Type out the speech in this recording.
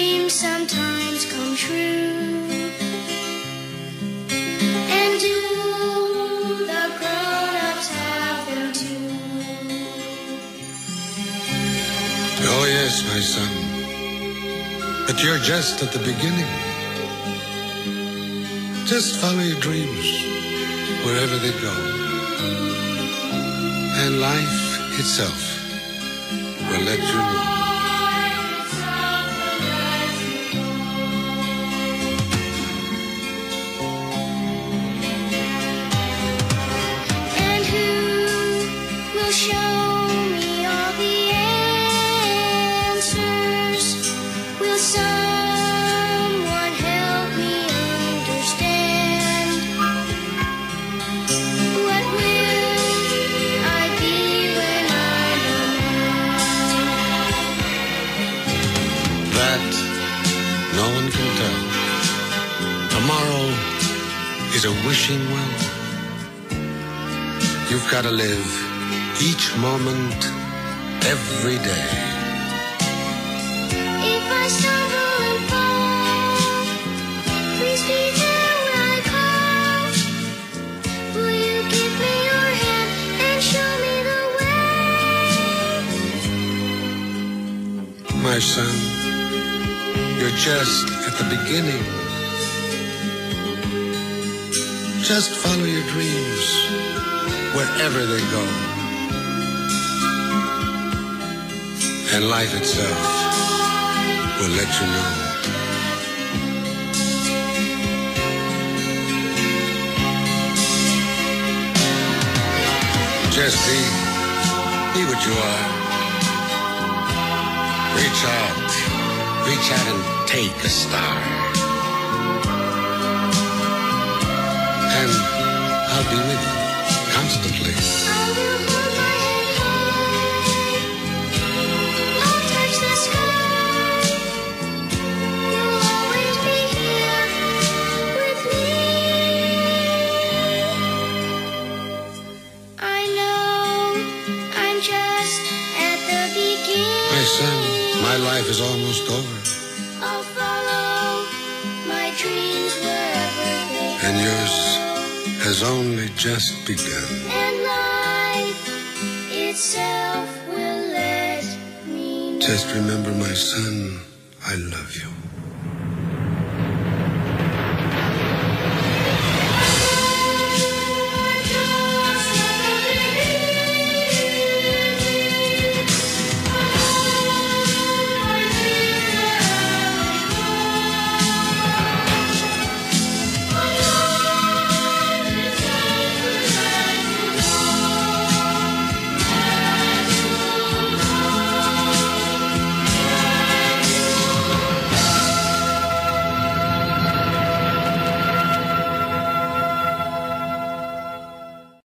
dreams sometimes come true. And do the grown-ups have them too? Oh yes, my son. But you're just at the beginning. Just follow your dreams wherever they go. And life itself will let you know. No can tell. Tomorrow is a wishing well. You've got to live each moment every day. If I stumble and fall, please be there when I call. Will you give me your hand and show me the way? My son, you're just at the beginning. Just follow your dreams wherever they go. And life itself will let you know. Just be, be what you are. Reach out. Reach out and take a star. And I'll be with you constantly. I will hold my head high. Touch the sky. You'll always be here with me. I know I'm just at the beginning. My son, my life is almost over. I'll follow my dreams wherever they And yours has only just begun. and life itself will let me know. Just remember, my son, I love you.